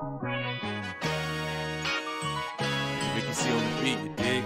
Make me see on the beat, you dig?